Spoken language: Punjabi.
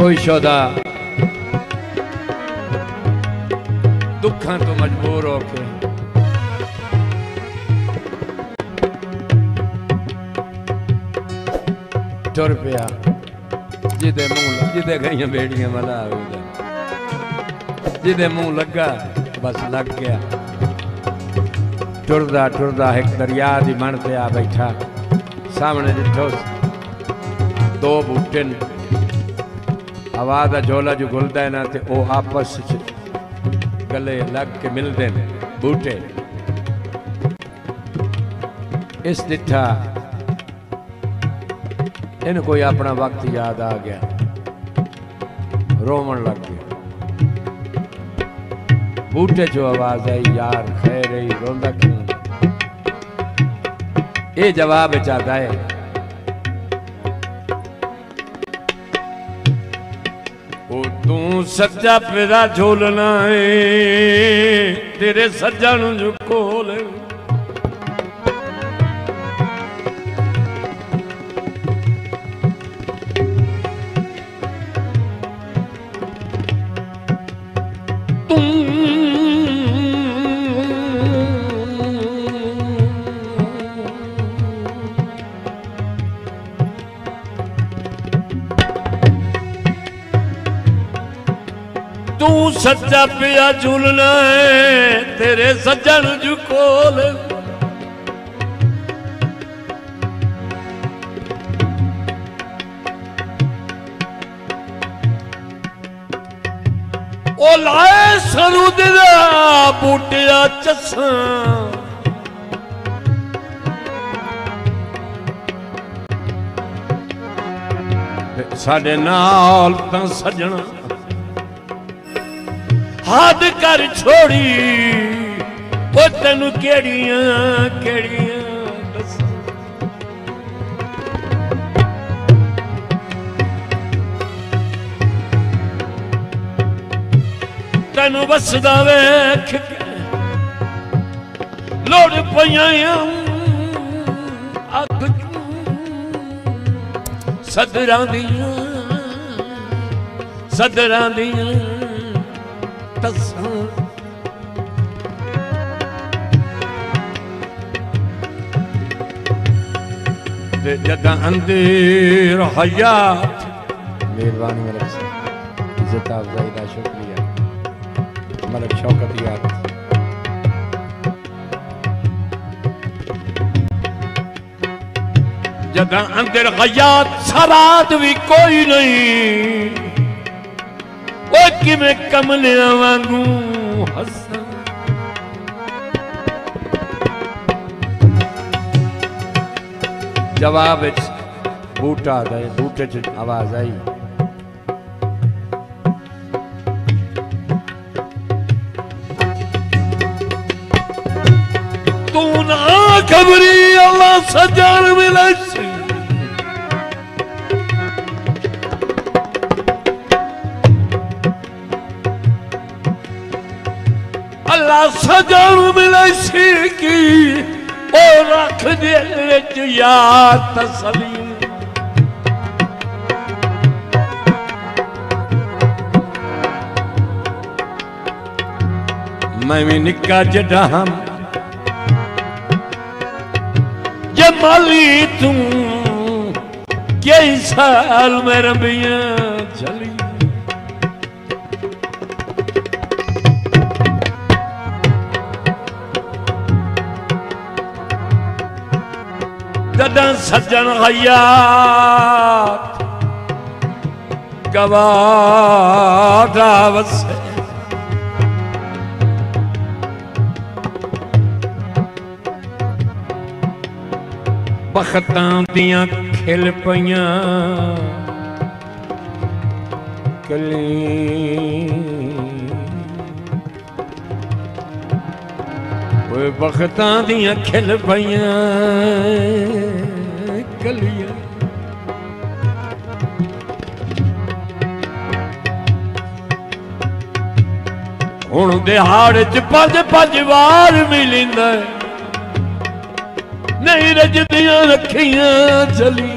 कोई दुखा तो मजबूर होके। तुर पिया। जिदे मुँह जिदे गई बेड़ियाँ वाला आवेगा जिदे मुँह लगा बस लग गया। टुरदा टुरदा एक दरिया की मण से आ बैठा। सामने जिथो दो बूटे ने। ਹਵਾ ਦਾ ਝੋਲਾ ਜੋ ਗੁਲਦਾ ਹੈ ਨਾ ਤੇ, ਉਹ ਆਪਸ ਵਿੱਚ ਗਲੇ ਲੱਗ ਕੇ ਮਿਲਦੇ ਨੇ, ਬੂਟੇ ਇਸ ਦਿੱਠਾ ਇਹਨੂੰ ਕੋਈ ਆਪਣਾ ਵਕਤ ਯਾਦ ਆ ਗਿਆ। ਰੋਵਣ ਲੱਗ ਗਿਆ। ਬੂਟੇ ਚੋਂ ਆਵਾਜ਼ ਆਈ, ਯਾਰ, ਖੈਰ ਰਹੀ ਰੋਂਦਾ ਕਿਉਂ? ਇਹ ਜਵਾਬ ਵਿੱਚ ਆਦਾ ਹੈ ਤੂੰ ਸੱਜਾ ਪੇਰਾ ਝੋਲਣਾ ਏ ਤੇਰੇ ਸੱਜਣ ਨੂੰ ਝੁਕੋ ਤੂੰ ਸੱਚਾ ਪਿਆ ਝੁਲਣਾ ਏ ਤੇਰੇ ਸੱਜਣ ਝੁਕੋਲ ਉਹ ਲਾਏ ਸਰੂਦ ਦਾ ਬੂਟਿਆ ਚੱਸਾਂ। ਸਾਡੇ ਨਾਲ ਤਾਂ ਸੱਜਣਾ ਹੱਦ ਕਰ ਛੋੜੀ, ਉਹ ਤੈਨੂੰ ਕਿਹੜੀਆਂ ਕਿਹੜੀਆਂ ਤੈਨੂੰ ਵਸਦਾ ਵੇਖ ਕੇ ਲੋੜ ਪਈਆਂ ਅੱਗ ਸਦਰਾਂ ਦੀਆਂ ਸਦਰਾਂ ਦੀਆਂ ਤਸਾਂ ਤੇ ਜਦਾਂ ਅੰਦਰ ਹਯਾਤ ਮਿਹਰਬਾਨੀ ਮਲਕ ਸਾਹਿਬ ਇੱਜ਼ਤ ਅਫਜ਼ਾਈ ਦਾ ਸ਼ੁਕਰੀਆ ਮਲਕ ਸ਼ੌਕਤ ਯਾਰ ਜਦਾਂ ਅੰਦਰ ਹਯਾਤ ਸਰਾਤ ਵੀ ਕੋਈ ਨਹੀਂ ਉਹ ਕਿਵੇਂ ਕਮਲਿਆਂ ਵਾਂਗੂ ਹੱਸਾਂ? ਜਵਾਬ ਵਿੱਚ ਬੂਟਾ ਦਾ ਬੂਟੇ 'ਚ ਆਵਾਜ਼ ਆਈ। ਤੂੰ ਨਾ ਖਬਰੀ, ਅੱਲਾ ਸਜਣ ਮਿਲੇ ਸੀ ਅੱਲਾ ਸਜਣ ਮਿਲੇ ਸੀ ਕੀ ਉਹ ਰੱਖ ਦੇ ਵਿੱਚ ਯਾਦ ਤਸਲੀ ਮੈਂ ਵੀ ਨਿੱਕਾ ਜੱਡਾ ਹਾਂ ਜਮਾਲੀ ਤੂੰ ਕਈ ਸਾਲ ਮੈਂ ਰੰਬੀਆਂ ਚਲੀ ਸੱਜਣ ਹਯਾਤ ਗਵਾਦਾ ਵਸੇ ਬਖਤਾਂ ਦੀਆਂ ਖਿਲ ਪਈਆਂ ਕਲੀ ਓਏ ਬਖਤਾਂ ਦੀਆਂ ਖਿਲ ਪਈਆਂ ਕਲੀਆਂ। ਹੁਣ ਦਿਹਾੜ ਚ ਪੰਜ ਪੰਜ ਵਾਰ ਮਿਲਿੰਦਾ ਨਹੀਂ ਰਜਦੀਆਂ ਰੱਖੀਆਂ ਚਲੀ